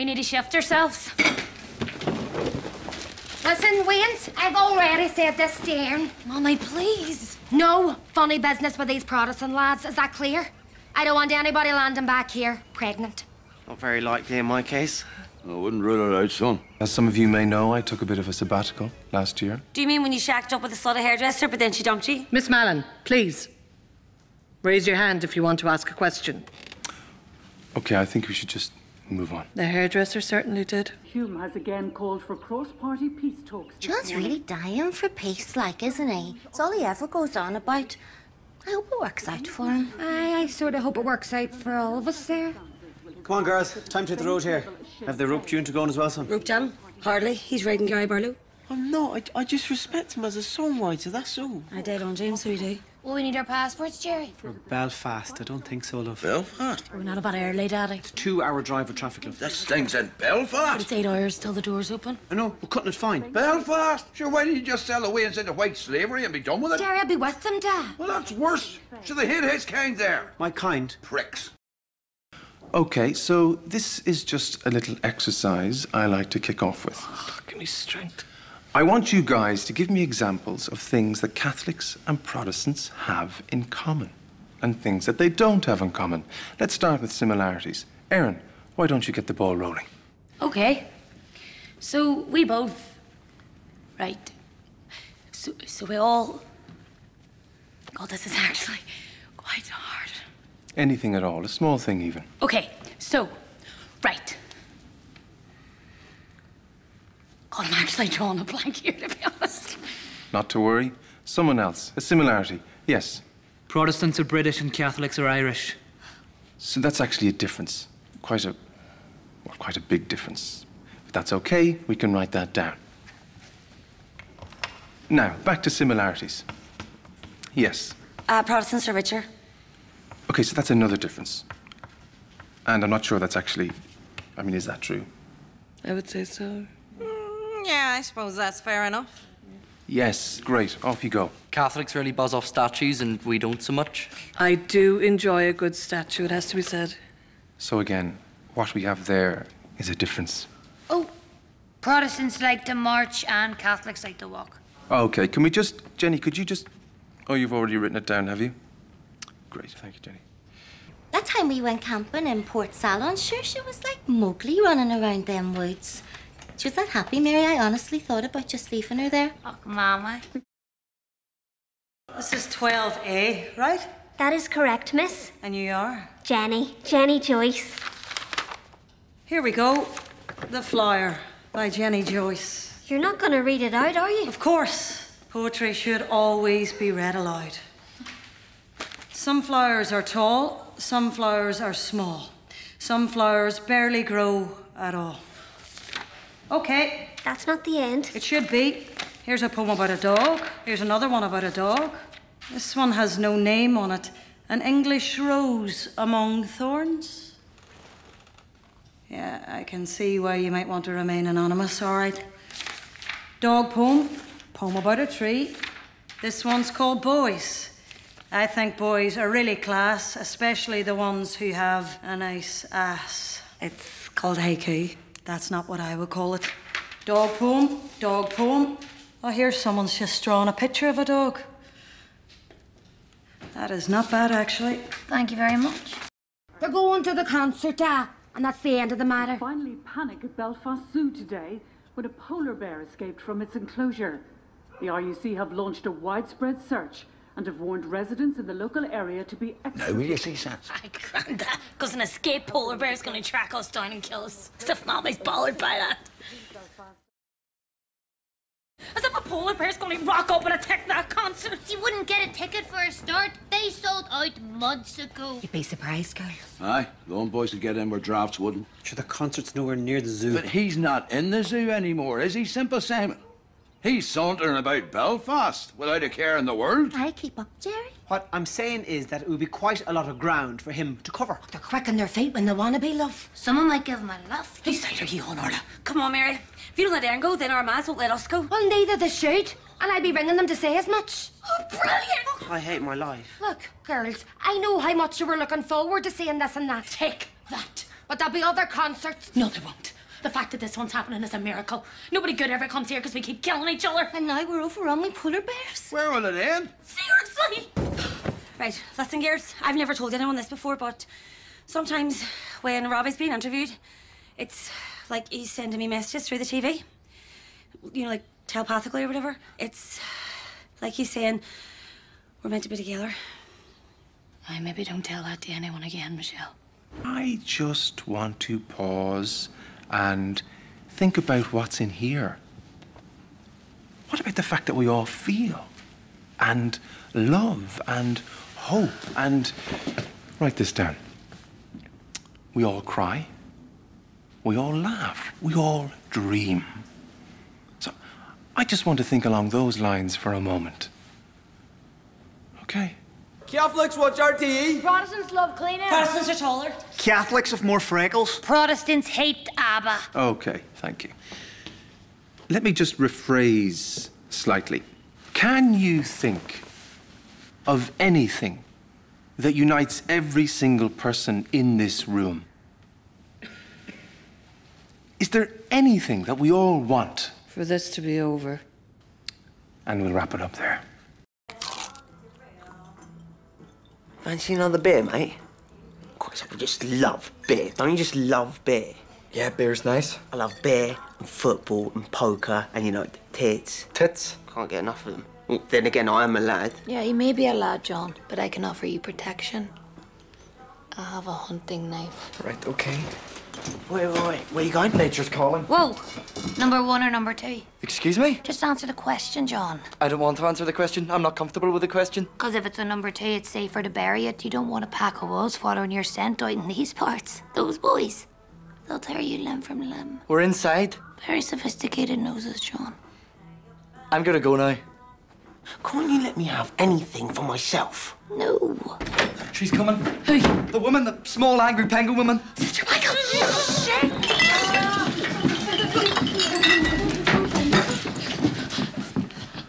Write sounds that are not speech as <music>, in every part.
We need to shift ourselves. Listen, Waynes, I've already said this to Erin. Mommy, please. No funny business with these Protestant lads, is that clear? I don't want anybody landing back here pregnant. Not very likely in my case. I wouldn't rule it out, son. As some of you may know, I took a bit of a sabbatical last year. Do you mean when you shacked up with a slut hairdresser, but then she dumped you? Miss Mallon, please. Raise your hand if you want to ask a question. Okay, I think we should just move on. The hairdresser certainly did. Hume has again called for cross-party peace talks. this John's really dying for peace, like, isn't he? It's all he ever goes on about. I hope it works out for him. I, I sort of hope it works out for all of us there. Come on, girls. Time to hit the road here. Have the rope tune to going as well, son? Rope down. Hardly. He's riding Gary Barlow. I'm not. I, I just respect him as a songwriter, that's all. I did on James, so you do. Well, we need our passports, Gerry. For Belfast, I don't think so, love. Belfast? We're not about early, Daddy. It's a Two hour drive with traffic, love. That stinks in But Belfast. it's eight hours till the door's open. I know, we're cutting it fine. Belfast? Sure, why didn't you just sell away and into white slavery and be done with it? Gerry, I'll be with them, Dad. Well, that's worse. Should they hit his kind there? My kind. Pricks. Okay, so this is just a little exercise I like to kick off with. Oh, Give me strength. I want you guys to give me examples of things that Catholics and Protestants have in common and things that they don't have in common. Let's start with similarities. Erin, why don't you get the ball rolling? Okay. So we both. Right. So, so we all. God, this is actually quite hard. Anything at all, a small thing even. Okay, so, right. God, I'm actually drawing a blank here, to be honest. Not to worry. Someone else, a similarity. Yes. Protestants are British and Catholics are Irish. So that's actually a difference. Quite a, well, quite a big difference. If that's okay, we can write that down. Now, back to similarities. Yes. Uh, Protestants are richer. Okay, so that's another difference. And I'm not sure that's actually, I mean, is that true? I would say so. Yeah, I suppose that's fair enough. Yes, great. Off you go. Catholics really buzz off statues and we don't so much. I do enjoy a good statue, it has to be said. So again, what we have there is a difference. Oh, Protestants like to march and Catholics like to walk. Okay, can we just, Jenny, could you just, oh, you've already written it down, have you? Great, thank you, Jenny. That time we went camping in Portsalon, sure, she was like Mowgli running around them woods. She was that happy, Mary. I honestly thought about just leaving her there. Oh, Mama. This is 12A, right? That is correct, miss. And you are? Jenny. Jenny Joyce. Here we go. The Flyer by Jenny Joyce. You're not going to read it out, are you? Of course, poetry should always be read aloud. Some flowers are tall, some flowers are small. Some flowers barely grow at all. Okay, That's not the end. it should be. Here's a poem about a dog. Here's another one about a dog. This one has no name on it. An English rose among thorns. Yeah, I can see why you might want to remain anonymous, all right. Dog poem, poem about a tree. This one's called Boys. I think boys are really class, especially the ones who have a nice ass. It's called haiku. That's not what I would call it. Dog poem, dog poem. Oh, here someone's just drawn a picture of a dog. That is not bad, actually. Thank you very much. They're going to the concert, Dad, and that's the end of the matter. Finally, panic at Belfast Zoo today when a polar bear escaped from its enclosure. The RUC have launched a widespread search and have warned residents in the local area to be extra. Now will you see sense? I granda, because an escaped polar bear is gonna track us down and kill us. As if mommy's bothered by that. As if a polar bear's gonna rock up and attack that concert. You wouldn't get a ticket for a start. They sold out months ago. You'd be surprised, girls. Aye, the old boys could get in where drafts wouldn't. Sure, the concert's nowhere near the zoo. But he's not in the zoo anymore, is he, Simple Simon? He's sauntering about Belfast without a care in the world. I keep up, Gerry. What I'm saying is that it would be quite a lot of ground for him to cover. They're quick on their feet when they want to be, love. Someone might give them a lift. Whose side are you on, Orla? Come on, Mary. If you don't let Erin go, then our mass won't let us go. Well, neither they should. And I'd be ringing them to say as much. Oh, brilliant! I hate my life. Look, girls, I know how much you were looking forward to seeing this and that. Take that. But there'll be other concerts. No, there won't. The fact that this one's happening is a miracle. Nobody good ever comes here because we keep killing each other. And now we're overrun with polar bears. Where will it end? Seriously! Right, listen, Gears. I've never told anyone this before, but sometimes when Robbie's being interviewed, it's like he's sending me messages through the TV. You know, like telepathically or whatever. It's like he's saying, we're meant to be together. I maybe don't tell that to anyone again, Michelle. I just want to pause and think about what's in here. What about the fact that we all feel and love and hope and. Write this down. We all cry. We all laugh. We all dream. So I just want to think along those lines for a moment. Okay? Catholics watch RTE. Protestants love cleaning. Protestants are taller. Catholics have more freckles. Protestants hate ABBA. Okay, thank you. Let me just rephrase slightly. Can you think of anything that unites every single person in this room? Is there anything that we all want? For this to be over. And we'll wrap it up there. Fancy another beer, mate? Of I just love beer. Don't you just love beer? Yeah, beer's nice. I love beer and football and poker and, you know, tits. Tits? Can't get enough of them. Well, Then again, I am a lad. Yeah, you may be a lad, John, but I can offer you protection. I have a hunting knife. Right, okay. Wait, wait, wait. Where you going? Nature's calling. Whoa! Number one or number two? Excuse me? Just answer the question, John. I don't want to answer the question. I'm not comfortable with the question. Because if it's a number two, it's safer to bury it. You don't want a pack of wolves following your scent out in these parts. Those boys, they'll tear you limb from limb. We're inside. Very sophisticated noses, John. I'm gonna go now. Can't you let me have anything for myself? No. She's coming. Hey, the woman, the small angry penguin woman. Sister Michael!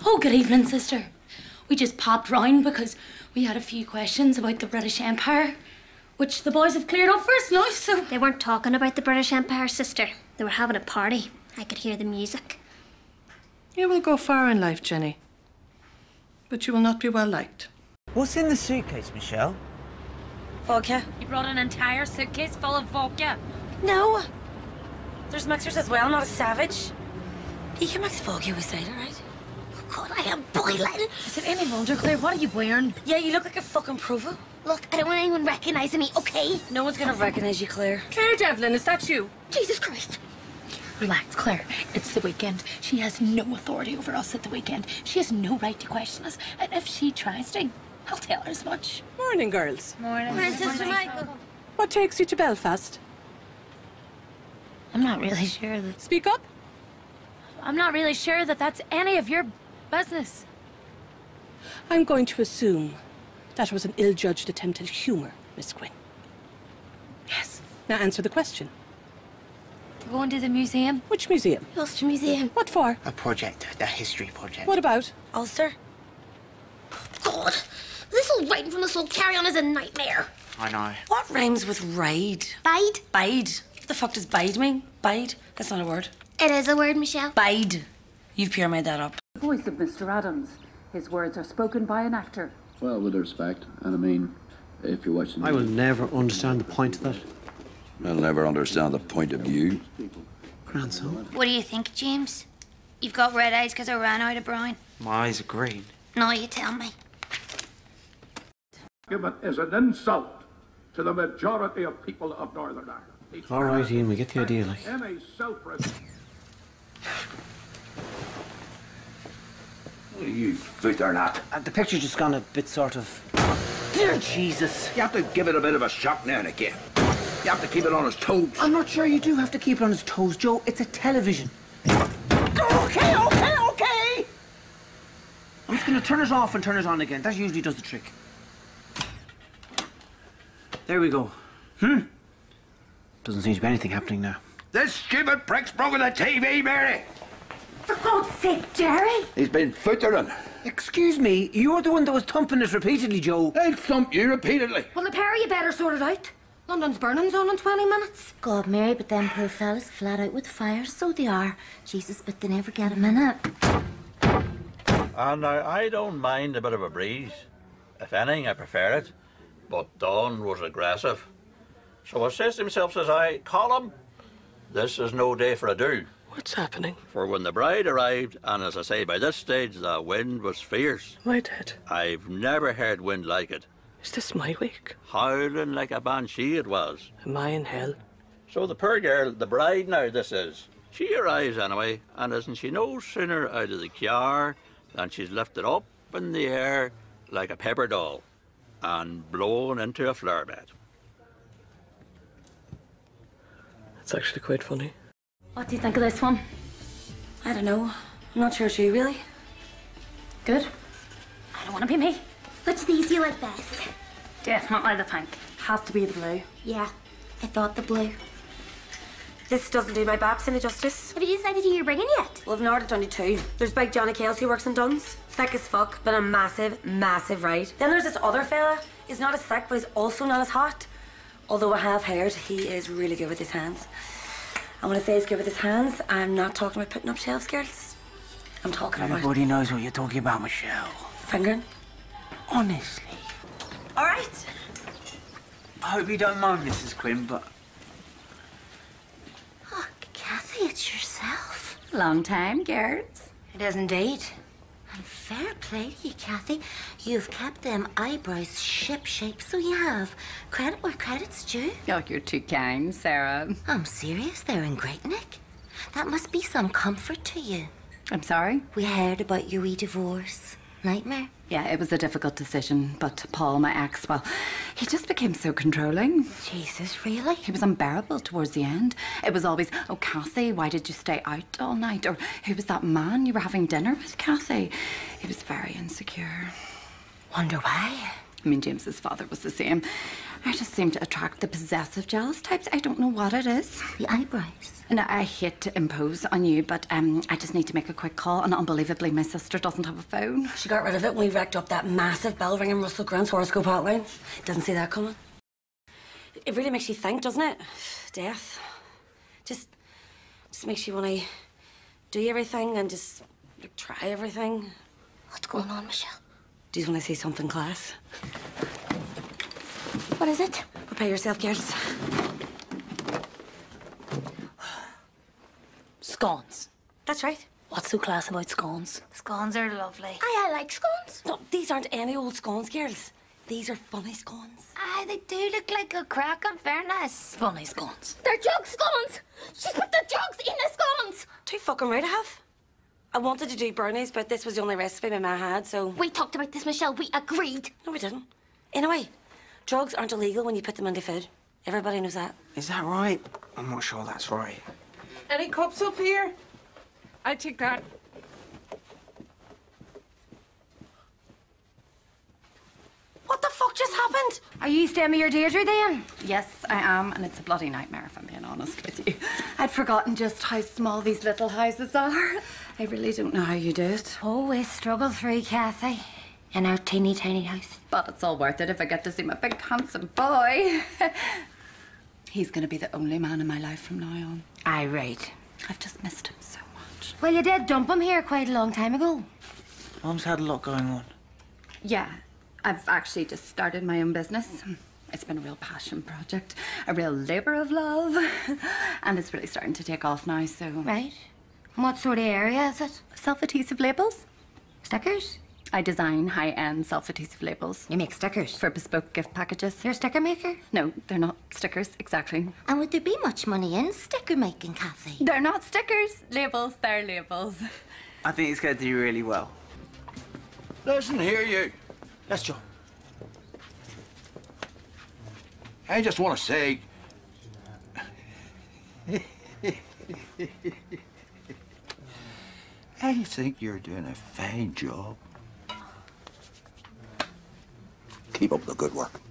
Oh, good evening, sister. We just popped round because we had a few questions about the British Empire, which the boys have cleared up for us now, so. They weren't talking about the British Empire, sister. They were having a party. I could hear the music. You will go far in life, Jenny. But you will not be well liked. What's in the suitcase, Michelle? Vodka. You brought an entire suitcase full of vodka. No. There's mixers as well, not a savage. You can mix vodka with cider, right? Oh, God, I am boiling. Is it any wonder, Clare? What are you wearing? Yeah, you look like a fucking Provo. Look, I don't want anyone recognizing me, okay? No one's gonna recognize you, Clare. Clare Devlin, is that you? Jesus Christ. Relax, Clare. It's the weekend. She has no authority over us at the weekend. She has no right to question us. And if she tries to, I'll tell her as much. Morning, girls. Morning. Sister Michael. What takes you to Belfast? I'm not really sure that. Speak up. I'm not really sure that that's any of your business. I'm going to assume that was an ill-judged attempt at humor, Miss Quinn. Yes. Now answer the question. We're going to the museum. Which museum? Ulster Museum. What for? A project, a history project. What about? Ulster? God, this whole writing from the soul carry-on is a nightmare. I know. What rhymes with ride? Bide? Bide. What the fuck does bide mean? Bide? That's not a word. It is a word, Michelle. Bide. You've pure made that up. The voice of Mr. Adams. His words are spoken by an actor. Well, with respect, and I mean, if you're watching. I will never understand the point of that. I'll never understand the point of view. Grandson. What do you think, James? You've got red eyes because I ran out of brine. My eyes are green. No, you tell me. Given is an insult to the majority of people of Northern Ireland. All right, Ian, we get the idea, like. Any self You footer not. Uh, the picture's just gone a bit sort of. Dear Jesus! You have to give it a bit of a shock now and again. You have to keep it on his toes. I'm not sure you do have to keep it on his toes, Joe. It's a television. Okay, okay, okay. I'm just gonna turn it off and turn it on again. That usually does the trick. There we go. Hmm? Doesn't seem to be anything happening now. This stupid prick's broken the TV, Mary. For God's sake, Gerry! He's been footering. Excuse me, you're the one that was thumping it repeatedly, Joe. I'll thump you repeatedly. Well, the pair of you better sort it out. London's burning's on in 20 minutes. God, Mary, but them poor fellas flat out with fire, so they are. Jesus, but they never get a minute. And now, I don't mind a bit of a breeze. If anything, I prefer it. But Dawn was aggressive. So I says to himself, says I, Colin, this is no day for a do. What's happening? For when the bride arrived, and as I say, by this stage the wind was fierce. My dad. I've never heard wind like it. Is this my week? Howling like a banshee it was. Am I in hell? So the poor girl, the bride now this is, she arrives anyway, and isn't she no sooner out of the car than she's lifted up in the air like a pepper doll and blown into a flower bed. It's actually quite funny. What do you think of this one? I don't know. I'm not sure she really. Good. I don't want to be me. Which of these do you like best? Definitely the pink. Has to be the blue. Yeah, I thought the blue. This doesn't do my babs any justice. Have you decided who you're bringing yet? Well, I've already done two. There's Big Johnny Kales who works in Dunnes. Thick as fuck, but a massive, massive right. Then there's this other fella. He's not as thick, but he's also not as hot. Although I have heard he is really good with his hands. And when I say he's good with his hands, I'm not talking about putting up shelves, girls. I'm talking about Everybody knows what you're talking about, Michelle. fingering. Honestly. All right. I hope you don't mind, Mrs. Quinn, but Oh, Kathy, it's yourself. Long time, girls. It is indeed. And fair play to you, Kathy. You've kept them eyebrows ship shape, so you have. Credit where credit's due. Oh, you're too kind, Sarah. I'm serious, they're in great nick. That must be some comfort to you. I'm sorry? We heard about your wee divorce. Nightmare. Yeah, it was a difficult decision, but Paul, my ex, well, he just became so controlling. Jesus, really? He was unbearable towards the end. It was always, oh, Kathy, why did you stay out all night? Or who was that man you were having dinner with, Kathy? He was very insecure. Wonder why? I mean, James's father was the same. I just seem to attract the possessive, jealous types. I don't know what it is. The eyebrows. And I hate to impose on you, but um, I just need to make a quick call. And unbelievably, my sister doesn't have a phone. She got rid of it when we wrecked up that massive bell ringing Russell Grant's horoscope hotline. Doesn't see that coming. It really makes you think, doesn't it? Death. Just, just makes you want to do everything and just like, try everything. What's going on, Michelle? Do you want to see something, class? What is it? Prepare yourself, girls. Scones. That's right. What's so class about scones? Scones are lovely. I, I like scones. No, these aren't any old scones, girls. These are funny scones. Aye, they do look like a crack in fairness. Funny scones. They're jug scones! She's put the jugs in the scones! Too fucking right I have. I wanted to do brownies, but this was the only recipe my ma had, so... We talked about this, Michelle. We agreed. No, we didn't. Anyway, drugs aren't illegal when you put them into food. Everybody knows that. is that right? I'm not sure that's right. Any cups up here? I take that. What the fuck just happened? Are you Stemmie or Deirdre then? Yes, I am, and it's a bloody nightmare if I'm being honest with you. I'd forgotten just how small these little houses are. I really don't know how you do it. Always struggle through, Kathy. In our teeny tiny house. But it's all worth it if I get to see my big handsome boy. <laughs> He's gonna be the only man in my life from now on. Aye, right. I've just missed him so much. Well, you did dump him here quite a long time ago. Mum's had a lot going on. Yeah, I've actually just started my own business. It's been a real passion project, a real labour of love, <laughs> and it's really starting to take off now. So, Right. And what sort of area is it? self-adhesive labels. Stickers? I design high-end self-adhesive labels. You make stickers? for bespoke gift packages. You're a sticker maker? No, they're not stickers exactly. And would there be much money in sticker making, Kathy? They're not stickers. Labels. They're labels. I think it's going to do really well. Listen here, you. Let's John. I just want to say. <laughs> I think you're doing a fine job. Keep up the good work.